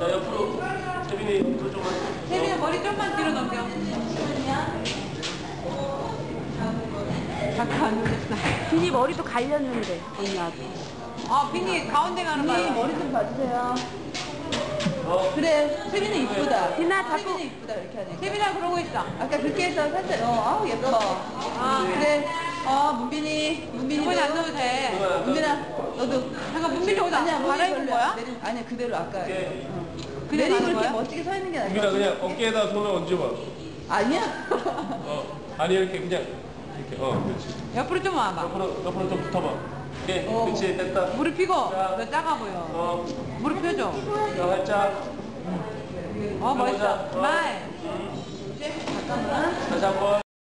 자, 옆으로. 태빈이 옆으로 좀만. 태빈아 머리 좀만 뒤로 넘겨. 잠깐 됐다. 비니 머리도 갈렸는데 언니하고 아 빈이 가운데 가는 거야. 머리 좀 봐주세요. 어. 그래, 태빈이 이쁘다. 비나 자꾸 태빈이 이쁘다 이렇게 하니까. 태빈아 그러고 있어. 아까 그렇게 해서 살짝 어, 아우 예뻐. 아 그래, 어 문빈이, 문빈이. 문빈아, 너도. 잠깐 문빈이 옷 아니야, 갈아입은. 거야? 내리, 아니야 그대로 아까. 오케이. 그래 내리고 이렇게 거야? 멋지게 서 있는 게것 민아 그냥. 어깨에다 손을 얹어봐. 아니야. 어. 아니 이렇게 그냥 이렇게. 어, 그렇지. 옆으로 좀 와봐. 옆으로 옆으로 좀 붙어봐. 오케이. 어. 그렇지. 됐다. 무릎 펴고. 자. 너 작아 보여. 어. 무릎 펴줘. 자, 활짝. 어 멋있어. 어. 스마일. 잠깐만. 다시 한 번.